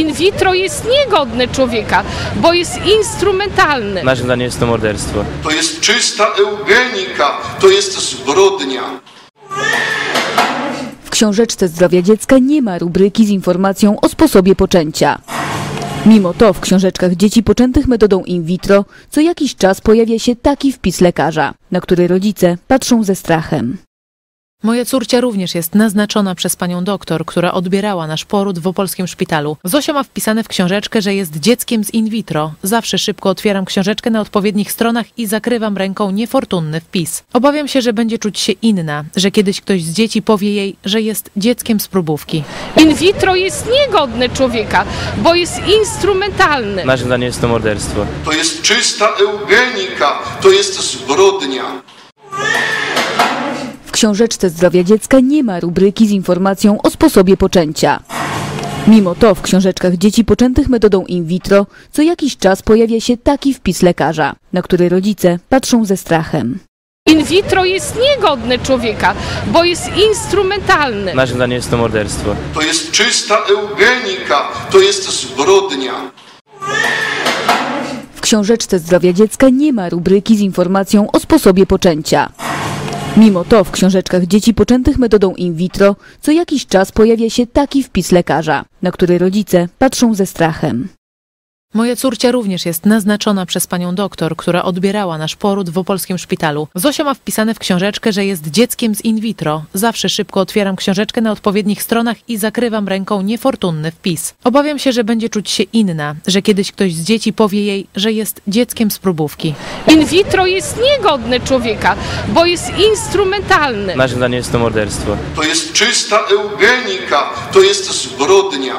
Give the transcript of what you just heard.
In vitro jest niegodne człowieka, bo jest instrumentalne. Naszym zdaniem jest to morderstwo. To jest czysta eugenika, to jest zbrodnia. W książeczce zdrowia dziecka nie ma rubryki z informacją o sposobie poczęcia. Mimo to w książeczkach dzieci poczętych metodą in vitro co jakiś czas pojawia się taki wpis lekarza, na który rodzice patrzą ze strachem. Moja córcia również jest naznaczona przez panią doktor, która odbierała nasz poród w opolskim szpitalu. Zosia ma wpisane w książeczkę, że jest dzieckiem z in vitro. Zawsze szybko otwieram książeczkę na odpowiednich stronach i zakrywam ręką niefortunny wpis. Obawiam się, że będzie czuć się inna, że kiedyś ktoś z dzieci powie jej, że jest dzieckiem z próbówki. In vitro jest niegodne człowieka, bo jest instrumentalne. Naszym zdaniem jest to morderstwo. To jest czysta eugenika, to jest zbrodnia. W książeczce zdrowia dziecka nie ma rubryki z informacją o sposobie poczęcia. Mimo to w książeczkach dzieci poczętych metodą in vitro co jakiś czas pojawia się taki wpis lekarza, na który rodzice patrzą ze strachem. In vitro jest niegodne człowieka, bo jest instrumentalne. Naszym zdaniem jest to morderstwo. To jest czysta eugenika, to jest zbrodnia. W książeczce zdrowia dziecka nie ma rubryki z informacją o sposobie poczęcia. Mimo to w książeczkach dzieci poczętych metodą in vitro co jakiś czas pojawia się taki wpis lekarza, na który rodzice patrzą ze strachem. Moja córcia również jest naznaczona przez panią doktor, która odbierała nasz poród w opolskim szpitalu. Zosia ma wpisane w książeczkę, że jest dzieckiem z in vitro. Zawsze szybko otwieram książeczkę na odpowiednich stronach i zakrywam ręką niefortunny wpis. Obawiam się, że będzie czuć się inna, że kiedyś ktoś z dzieci powie jej, że jest dzieckiem z próbówki. In vitro jest niegodne człowieka, bo jest instrumentalne. Naszym zdaniem jest to morderstwo. To jest czysta eugenika, to jest zbrodnia.